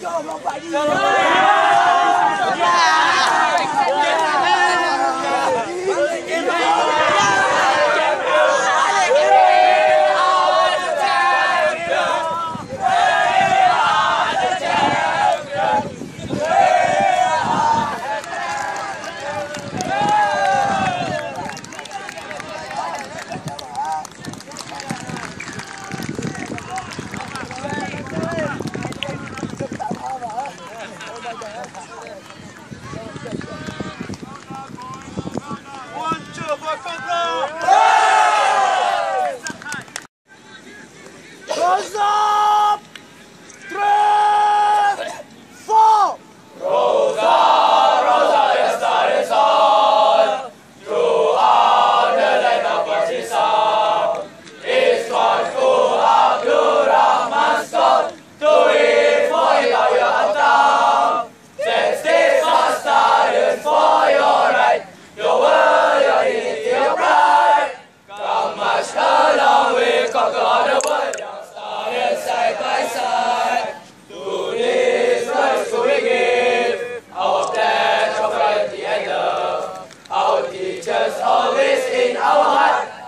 叫老板,빨리 일! Gaza! There's always in our heart.